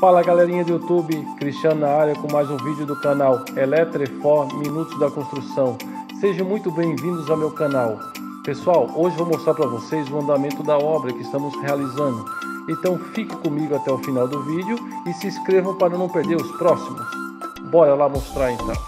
Fala galerinha do YouTube, Cristiano na área com mais um vídeo do canal Eletrefor Minutos da Construção. Sejam muito bem-vindos ao meu canal. Pessoal, hoje vou mostrar para vocês o andamento da obra que estamos realizando. Então fique comigo até o final do vídeo e se inscrevam para não perder os próximos. Bora lá mostrar então.